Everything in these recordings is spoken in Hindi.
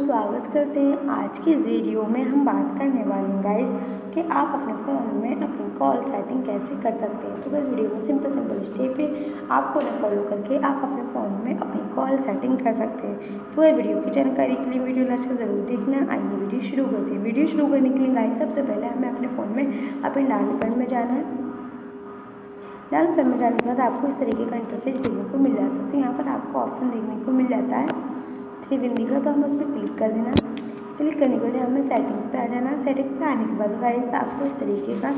स्वागत करते हैं। आज की इस वीडियो में हम बात करने वाले हैं गाइस कि आप अपने फ़ोन में अपनी कॉल सेटिंग कैसे कर सकते हैं। तो इस वीडियो में सिंपल सिंपल स्टेप है। आपको उन्हें फॉलो करके आप अपने फ़ोन में अपनी कॉल सेटिंग कर सकते हैं। तो ये वीडियो की जानकारी के लिए वीडियो लास्ट ज़रूर देखना। आइए वीडियो शुरू करते हैं। वीडियो शुरू करने के लिए गाइस सबसे पहले हमें अपने फ़ोन में अपने पर में जाना है। पर में जाने के बाद आपको इस तरीके का इंटरफेस देखने को मिल जाता है। तो यहाँ पर आपको ऑप्शन देखने को मिल जाता है। थ्री बिंदी दिखा तो हमें उस पर क्लिक कर देना। क्लिक करने के बाद हमें सेटिंग पे आ जाना। सेटिंग पे आने के बाद गाइस आपको इस तरीके का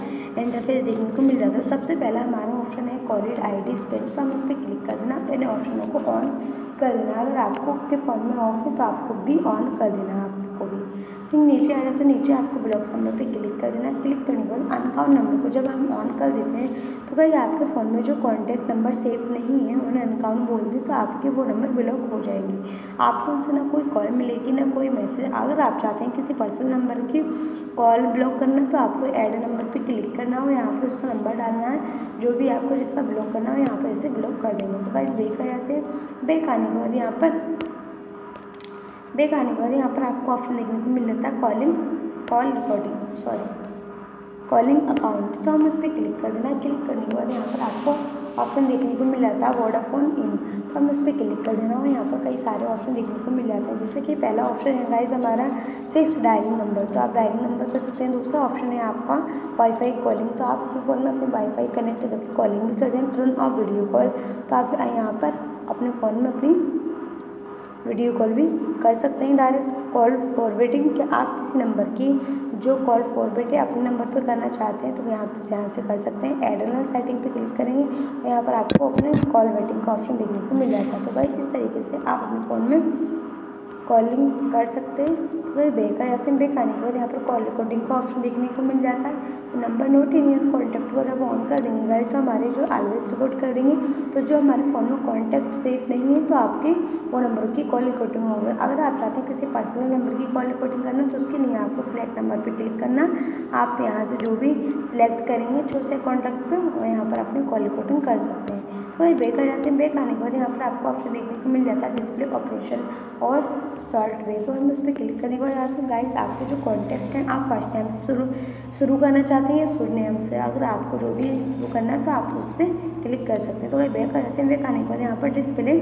इंटरफेस देखने को मिल जाता है। सबसे पहला हमारा ऑप्शन है कॉलिड आई डी स्पेल तो हमें उस पर क्लिक कर देना। इन ऑप्शनों को ऑन कर देना। अगर आपको के फ़ोन में ऑफ़ है तो आपको भी ऑन कर देना। आपको भी। फिर नीचे आ जाए तो नीचे आपको ब्लॉक नंबर पे क्लिक कर देना। क्लिक करने के बाद अनकाउंट नंबर को जब हम ऑन कर देते हैं तो भाई आपके फ़ोन में जो कॉन्टैक्ट नंबर सेफ़ नहीं है, उन्हें अनकाउंट बोल दें तो आपके वो नंबर ब्लॉक हो जाएँगे। आपको उनसे ना कोई कॉल मिलेगी, ना कोई मैसेज अगर आप चाहते हैं किसी पर्सनल नंबर की कॉल ब्लॉक करना तो आपको ऐड नंबर पर क्लिक करना हो यहाँ पर उसका नंबर डालना है। जो भी आपको जिसका ब्लॉक करना हो, यहाँ पर इसे ब्लॉक कर देंगे। तो भाई बेक आ जाते हैं। बेक आने के बाद यहाँ पर बैक आने के बाद यहाँ पर आपको ऑप्शन देखने को मिल जाता है calling call recording sorry calling account तो हम उस पर क्लिक कर देना क्लिक करने के बाद यहाँ पर आपको ऑप्शन देखने को मिल जाता है वोडाफोन इन तो हम उस पर क्लिक कर देना और यहाँ पर कई सारे ऑप्शन देखने को मिल जाते हैं। जैसे कि पहला ऑप्शन है गाइज़ हमारा फिक्स डायलिंग नंबर तो आप डायलिंग नंबर कर सकते हैं। दूसरा ऑप्शन है आपका वाईफाई कॉलिंग तो आप अपने फ़ोन में अपने वाईफाई कनेक्ट करके कॉलिंग भी कर दें तुरंत और वीडियो कॉल तो आप यहाँ पर अपने फ़ोन में अपनी वीडियो कॉल भी कर सकते हैं डायरेक्ट कॉल फॉरवर्डिंग कि आप किसी नंबर की जो कॉल फॉरवर्ड है, अपने नंबर पर करना चाहते हैं तो यहाँ पर ध्यान से कर सकते हैं। एडोनल सेटिंग पे क्लिक करेंगे, यहाँ पर आपको अपने कॉल वेटिंग का ऑप्शन देखने को मिल जाएगा। तो भाई इस तरीके से आप अपने फ़ोन में कॉलिंग कर सकते हैं। तो वही बेक आ जाते हैं बेक आने के बाद यहाँ पर कॉल रिकॉर्डिंग का ऑप्शन देखने को मिल जाता है तो number note in your contact को जब ऑन कर देंगे गाइज़ तो हमारे जो ऑलवेज रिकॉर्ड कर देंगे तो जो हमारे फ़ोन में कॉन्टैक्ट सेफ़ नहीं है तो आपके वो नंबर की कॉल रिकॉर्डिंग होगी अगर आप चाहते हैं किसी पर्सनल नंबर की कॉल रिकॉर्डिंग करना तो उसके लिए आपको सिलेक्ट नंबर पर क्लिक करना। आप यहाँ से जो भी सिलेक्ट करेंगे से कॉन्टैक्ट पर यहाँ पर अपनी कॉल रिकॉर्डिंग कर सकते हैं। तो ये बेक आ जाते हैं। बेक आने के बाद यहाँ पर आपको ऑप्शन देखने को मिल जाता है डिस्प्ले ऑपरेशन और सॉल्ट वे तो हम उस पर क्लिक करने के बाद हैं गाइस आपके जो कॉन्टैक्ट हैं, आप फ़र्स्ट टाइम से शुरू शुरू करना चाहते हैं या शुरू नेम से? अगर आपको जो भी शुरू करना है तो आप उस पर क्लिक कर सकते हैं। तो वही बैक आ जाते हैं। बैक आने के बाद यहाँ पर डिस्प्ले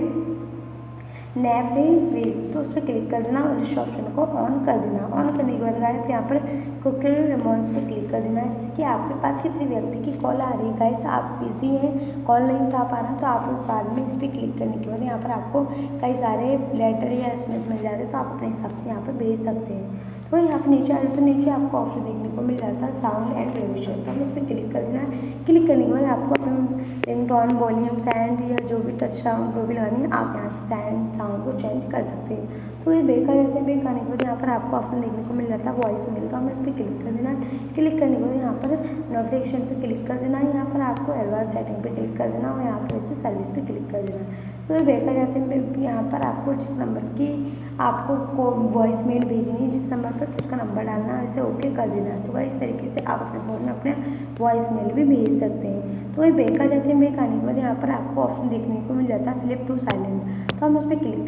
नेविगेट तो उस पर क्लिक कर देना और इस ऑप्शन को ऑन कर देना। ऑन करने के बाद गाइस यहाँ पर कुकर रिमोन्स पर क्लिक कर देना है जैसे कि आपके पास किसी व्यक्ति की कॉल आ रही है। गाइस आप बिज़ी हैं कॉल नहीं उठा पा रहा तो आप बाद में इस पर क्लिक करने के बाद यहाँ पर आपको कई सारे लेटर या एस मिल जाते हैं तो आप अपने हिसाब से यहाँ पर भेज सकते हैं। तो यहाँ पर नीचे आ जाए तो नीचे आपको ऑप्शन देखने को मिल जाता है साउंड एंड टेलीविज़न तो हम इस पर क्लिक कर देना है। क्लिक करने के बाद आपको अपना रिंग टोन वॉल्यूम सैंड या जो भी टच साउंड जो भी लगानी है, आप यहाँ से सैंड साउंड को चेंज कर सकते हैं। तो ये बेक आ जाते हैं बेक आने के बाद यहाँ पर आपको ऑप्शन देखने को मिल जाता है वॉइस मेल तो हमें इस पर क्लिक कर देना। है क्लिक करने के बाद यहाँ पर नोटिफिकेशन पे क्लिक कर देना। है यहाँ पर आपको एडवांस सेटिंग पे क्लिक कर देना और यहाँ पर इसे सर्विस पे क्लिक कर देना। तो ये आ जाते हैं। यहाँ पर आपको जिस नंबर की आपको को वॉइस मेल भेजनी है, जिस नंबर पर उसका नंबर डालना है, उसे ओके कर देना। है तो इस तरीके से आप अपने फ़ोन में अपने वॉइस मेल भी भेज सकते हैं। तो वही बेकार जाते हैं। बेक आने के बाद यहाँ पर आपको ऑप्शन देखने को मिल जाता है फ्लिप टू साइलेंट तो हम उस पर क्लिक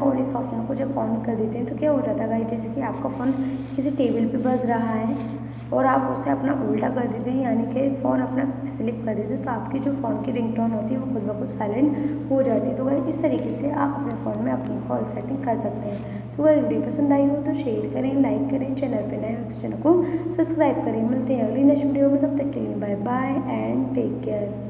और इस ऑप्शन को जब ऑन कर देते हैं तो क्या हो जाता है जैसे कि आपका फ़ोन किसी टेबल पर बज रहा है और आप उसे अपना उल्टा कर देते हैं, यानी कि फ़ोन अपना स्लिप कर देते हैं तो आपकी जो फ़ोन की रिंगटोन होती है, वो खुद ब खुद साइलेंट हो जाती है। तो वही इस तरीके से आप अपने फ़ोन में अपनी कॉल सेटिंग कर सकते हैं। तो अगर वीडियो पसंद आई हो तो शेयर करें लाइक करें चैनल पर नए हो तो चैनल को सब्सक्राइब करें। मिलते हैं अगली नेक्स्ट वीडियो में, तब तक के लिए bye bye and take care